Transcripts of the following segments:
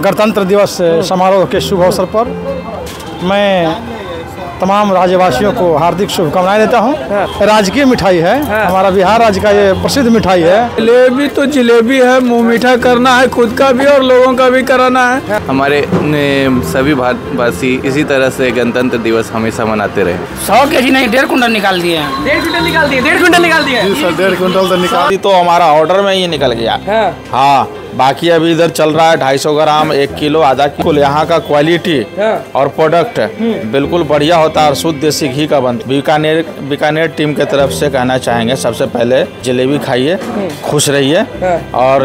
गणतंत्र दिवस समारोह के शुभ अवसर पर मैं तमाम राज्यवासियों को हार्दिक शुभकामनाएँ देता हूँ। राजकीय मिठाई है। हमारा बिहार राज्य का ये प्रसिद्ध मिठाई है। जलेबी तो जलेबी है मुँह मीठा करना है खुद का भी और लोगों का भी कराना है। हमारे ने, सभी भारतवासी इसी तरह से गणतंत्र दिवस हमेशा मनाते रहे। सौ के जी नहीं डेढ़ कुंटल निकाल दिए डेढ़ क्विंटल निकाल दिए डेढ़ क्विंटल निकाल दिए। डेढ़ क्विंटल तो निकाल तो हमारा ऑर्डर में ये निकल गया। हाँ। हाँ बाकी अभी इधर चल रहा है ढाई सौ ग्राम एक किलो आधा किलो। यहाँ का क्वालिटी हाँ। और प्रोडक्ट बिल्कुल बढ़िया होता है और शुद्ध देसी घी का बनता बीकानेर बीकानेर टीम के तरफ़ से कहना चाहेंगे सबसे पहले जलेबी खाइए खुश रहिए और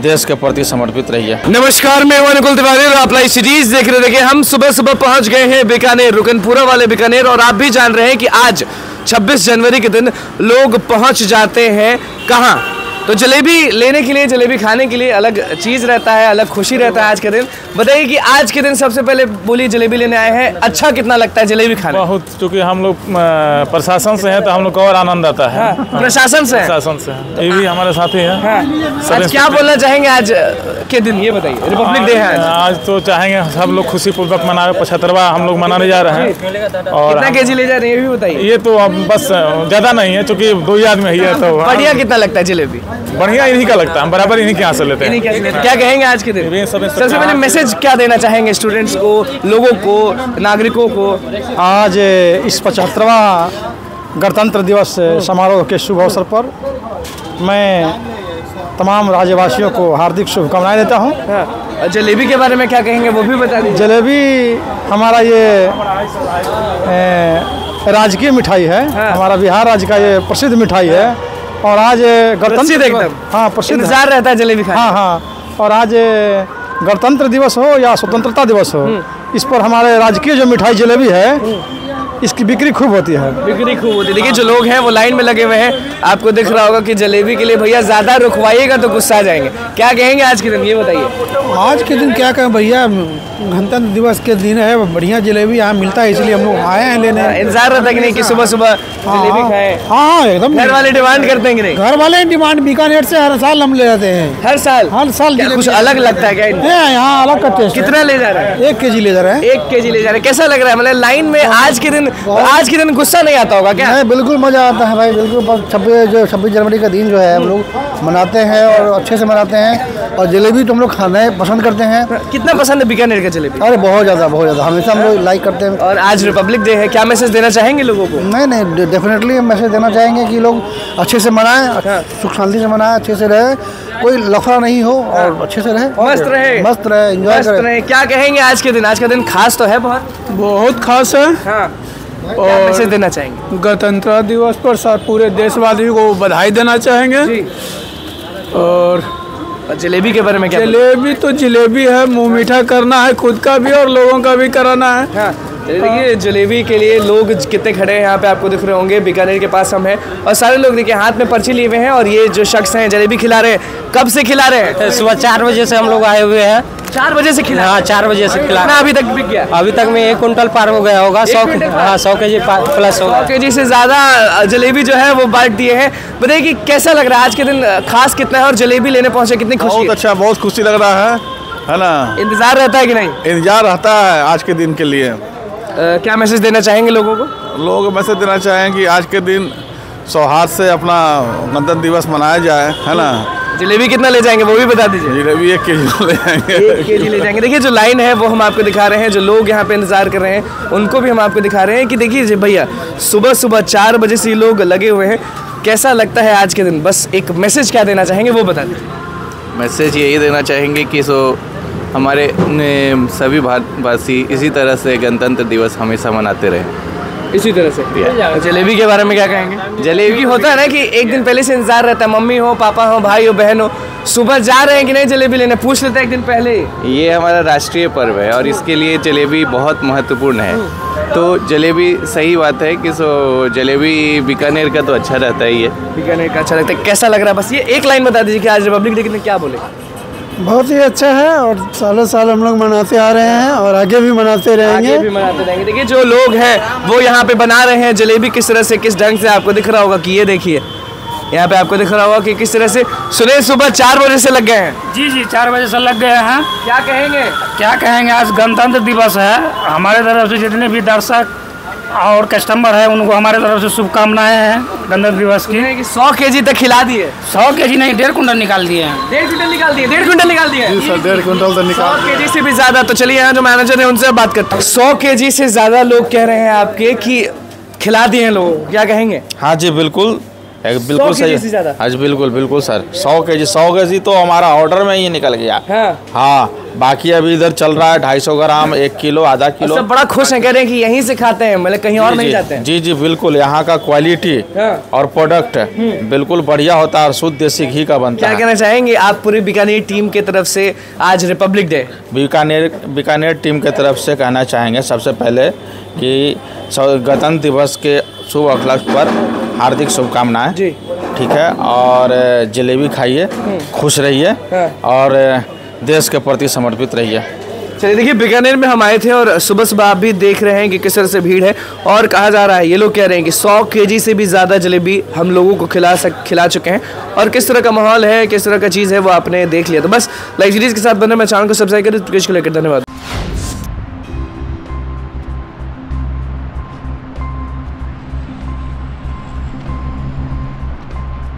देश के प्रति समर्पित रहिए। नमस्कार मैं हूँ अनुकुल तिवारी और आप लाइव सीरीज़ देख रहे देखिए हम सुबह सुबह पहुँच गए हैं बीकानेर रुकनपुरा वाले बीकानेर और आप भी जान रहे हैं कि आज 26 जनवरी के दिन लोग पहुँच जाते हैं। कहाँ? तो जलेबी लेने के लिए जलेबी खाने के लिए अलग चीज़ रहता है अलग खुशी रहता है आज के दिन। बताइए कि आज के दिन सबसे पहले बोली जलेबी लेने आए हैं। अच्छा कितना लगता है जलेबी खाने? बहुत चूँकि हम लोग प्रशासन से हैं तो हम लोग को और आनंद आता है। प्रशासन से प्रशासन से ये भी हमारे साथी हैं हाँ। आज क्या बोलना चाहेंगे आज के दिन? ये बताइए। रिपब्लिक डे है आज। तो चाहेंगे सब लोग खुशी पूर्वक मनाए पचहत्तरवा हम लोग मनाने जा रहे हैं। और कितना के जी ले जा रहे हैं ये भी बताइए। ये तो अब बस ज़्यादा नहीं है क्योंकि दो ही आदमी है तो बढ़िया कितना लगता है जलेबी? बढ़िया इन्हीं का लगता है हम बराबर इन्हीं के यहाँ से लेते हैं। क्या हैं? कहेंगे आज के दिन? सबसे पहले मैसेज क्या देना चाहेंगे स्टूडेंट्स को लोगों को नागरिकों को? आज इस पचहत्तरवा गणतंत्र दिवस समारोह के शुभ अवसर पर मैं तमाम राज्यवासियों को हार्दिक शुभकामनाएँ देता हूँ। हाँ, जलेबी के बारे में क्या कहेंगे वो भी बता दीजिए। जलेबी हमारा ये ए, राजकीय मिठाई है। हमारा बिहार राज्य का ये प्रसिद्ध मिठाई है। और आज गणतंत्र एकदम। हाँ प्रसिद्ध। इंतज़ार रहता है जलेबी खाने हाँ हाँ और आज गणतंत्र दिवस हो या स्वतंत्रता दिवस हो इस पर हमारे राजकीय जो मिठाई जलेबी है इसकी बिक्री खूब होती है। बिक्री खूब होती है। देखिए जो लोग हैं वो लाइन में लगे हुए हैं। आपको दिख रहा होगा कि जलेबी के लिए भैया ज़्यादा रुकवाइएगा तो गुस्सा आ जाएँगे। क्या कहेंगे आज के दिन? ये बताइए। आज के दिन क्या कहें भैया गणतंत्र दिवस के दिन है बढ़िया जलेबी यहाँ मिलता है इसलिए हम लोग आए हैं लेने। इंतज़ार रहता है कि नहीं कि सुबह सुबह जलेबी खाएँ। हाँ हाँ एकदम। घर वाले डिमांड करते हैं कि नहीं? घर वाले डिमांड बीकानेर से हर साल हम ले जाते हैं। हर साल? हर साल कुछ अलग लगता है क्या यहाँ अलग का टेस्ट है। कितना ले जा रहा है? एक के ले जा रहे हैं। एक के ले जा रहा है। कैसा लग रहा है? मतलब लाइन में आज के दिन आज के दिन गुस्सा नहीं आता होगा क्या? नहीं बिल्कुल मज़ा आता है भाई बिल्कुल। छब्बीस जो छब्बीस जनवरी का दिन जो है हम लोग मनाते हैं और अच्छे से मनाते हैं। और जलेबी तो हम लोग खाना पसंद करते हैं। कितना पसंद है बीकानेर का जलेबी? अरे बहुत ज़्यादा बहुत ज़्यादा। हमेशा हम लोग लाइक करते हैं। और आज रिपब्लिक डे है क्या मैसेज देना चाहेंगे लोगों को? नहीं नहीं डेफिनेटली हम मैसेज देना चाहेंगे कि लोग अच्छे से मनाएँ सुख शांति से मनाएँ अच्छे से रहे। कोई लफड़ा नहीं हो और अच्छे से रहे। मस्त रहे। मस्त रहे एंजॉय करें। रहे। क्या कहेंगे आज के दिन? आज का दिन खास तो है बहुत। बहुत खास है। हाँ। क्या मैसेज देना चाहेंगे? गणतंत्र दिवस पर सर पूरे देशवासियों को बधाई देना चाहेंगे। जी। और और जलेबी के बारे में क्या जलेबी तो जलेबी है मुँह मीठा करना है खुद का भी और लोगों का भी कराना है। हाँ। देखिए जलेबी के लिए लोग कितने खड़े हैं यहाँ पे आपको दिख रहे होंगे। बीकानेर के पास हम हैं और सारे लोग देखिए हाथ में पर्ची लिए हुए हैं और ये जो शख्स हैं जलेबी खिला रहे हैं। कब से खिला रहे हैं? सुबह चार बजे से हम लोग आए हुए हैं। चार बजे से खिला हाँ चार बजे से खिला अभी तक बिक गया? अभी तक में एक कुंटल पार हो गया होगा सौ हाँ सौ के जी प्लस सौ होगा। के जी से ज़्यादा जलेबी जो है वो बांट दिए हैं। बताइए कि कैसा लग रहा है? आज के दिन खास कितना है और जलेबी लेने पहुँचे कितनी खुशी बहुत अच्छा बहुत खुशी लग रहा है है ना? इंतज़ार रहता है कि नहीं? इंतज़ार रहता है आज के दिन के लिए। क्या मैसेज देना चाहेंगे लोगों को? लोग मैसेज देना चाहेंगे कि आज के दिन सौहार्द से अपना गणतंत्र दिवस मनाया जाए है ना? जलेबी कितना ले जाएँगे वो भी बता दीजिए। जलेबी एक के जी ले जाएँगे। एक के जी ले जाएँगे। देखिए जो लाइन है वो हम आपको दिखा रहे हैं जो लोग यहाँ पे इंतज़ार कर रहे हैं उनको भी हम आपको दिखा रहे हैं कि देखिए जी भैया सुबह सुबह चार बजे से ये लोग लगे हुए हैं। कैसा लगता है आज के दिन? बस एक मैसेज क्या देना चाहेंगे वो बता दीजिए। मैसेज यही देना चाहेंगे कि सो हमारे सभी भारतवासी इसी तरह से गणतंत्र दिवस हमेशा मनाते रहे। इसी तरह से। जलेबी के बारे में क्या कहेंगे? जलेबी होता है ना कि एक दिन पहले से इंतज़ार रहता है मम्मी हो पापा हो भाई हो बहन हो सुबह जा रहे हैं कि नहीं जलेबी लेने? पूछ लेते हैं एक दिन पहले ये हमारा राष्ट्रीय पर्व है और इसके लिए जलेबी बहुत महत्वपूर्ण है। तो जलेबी सही बात है कि सो जलेबी बीकानेर का तो अच्छा रहता ही है। बीकानेर का अच्छा लगता है। कैसा लग रहा है? बस ये एक लाइन बता दीजिए कि आज रिपब्लिक डे के दिन क्या बोले? बहुत ही अच्छा है और सालों साल हम लोग मनाते आ रहे हैं और आगे भी मनाते रहेंगे। आगे भी मनाते रहेंगे। देखिए जो लोग हैं वो यहाँ पे बना रहे हैं जलेबी। किस तरह से किस ढंग से आपको दिख रहा होगा कि ये देखिए। यहाँ पे आपको दिख रहा होगा कि किस तरह से सुबह सुबह चार बजे से लग गए हैं। जी जी चार बजे से लग गए हैं। क्या कहेंगे? क्या कहेंगे? आज गणतंत्र दिवस है। हमारे तरफ़ से जितने भी दर्शक और कस्टमर है उनको हमारे तरफ़ से शुभकामनाएँ हैं गणतंत्र दिवस की। सौ के जी तक खिला दिए। सौ के जी नहीं डेढ़ कुंटल निकाल दिए हैं। डेढ़ क्विंटल निकाल दिए डेढ़ क्विंटल निकाल दिए। सर डेढ़ क्विंटल तो सौ के जी से भी ज़्यादा। तो चलिए यहाँ जो मैनेजर है उनसे बात करते हैं। सौ के जी से ज़्यादा लोग कह रहे हैं आपके की खिला दिए हैं लोगों क्या कहेंगे? हाँ जी बिल्कुल। एक बिल्कुल सही हाँ। जी बिल्कुल बिल्कुल सर। सौ के जी सौ के जी तो हमारा ऑर्डर में ही निकल गया। हाँ। हाँ। बाकी अभी इधर चल रहा है ढाई सौ ग्राम एक किलो आधा किलो। सब बड़ा खुश है कह रहे हैं कि यहीं से खाते हैं मतलब कहीं और नहीं जाते हैं। जी जी बिल्कुल यहाँ का क्वालिटी हाँ। और प्रोडक्ट बिल्कुल बढ़िया होता है और शुद्ध देसी घी का बनता क्या है। कहना चाहेंगे आप पूरी बीकानेर टीम की तरफ़ से आज republic day Bikaner Bikaner team के तरफ़ से कहना चाहेंगे सबसे पहले कि गणतंत्र दिवस के शुभ उपलक्ष्य पर हार्दिक शुभकामनाएँ। ठीक है और जलेबी खाइए खुश रहिए। हाँ। और देश के प्रति समर्पित रहिए। चलिए, देखिए, बीकानेर में हम आए थे और सुबह सुबह आप भी देख रहे हैं कि किस तरह से भीड़ है और कहा जा रहा है, ये लोग कह रहे हैं कि 100 केजी से भी ज़्यादा जलेबी हम लोगों को खिला सक, खिला चुके हैं और किस तरह का माहौल है, किस तरह का चीज़ है वो आपने देख लिया। तो बस, लाइव सीरीज़ के साथ बने मैं चैनल को सब्सक्राइब करें तो धन्यवाद।